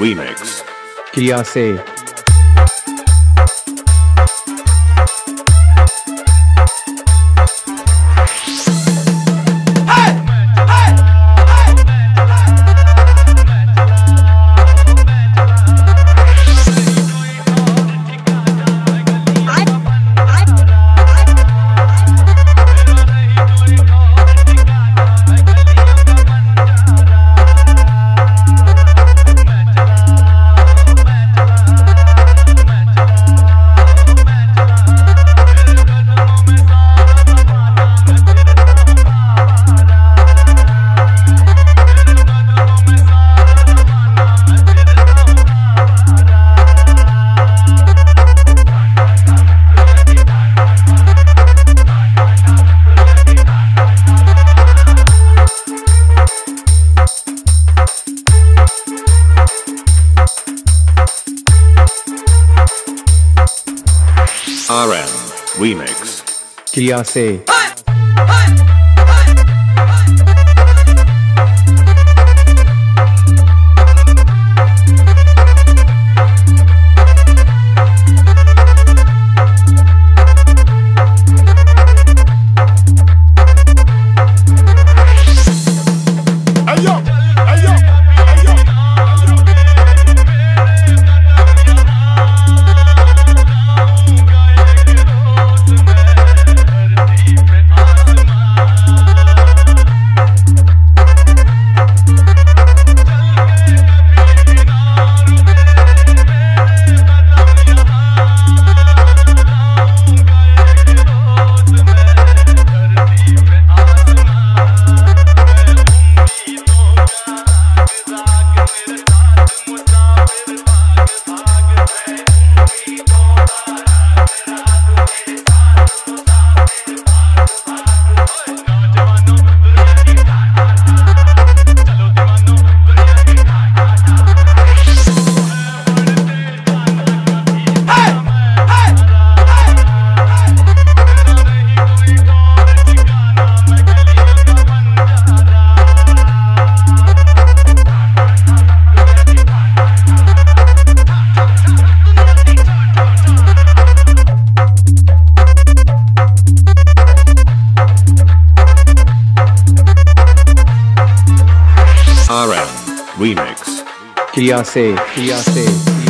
Remix. Kiyase. Remix. Kia say. Remix. Kriya se, Kriya se.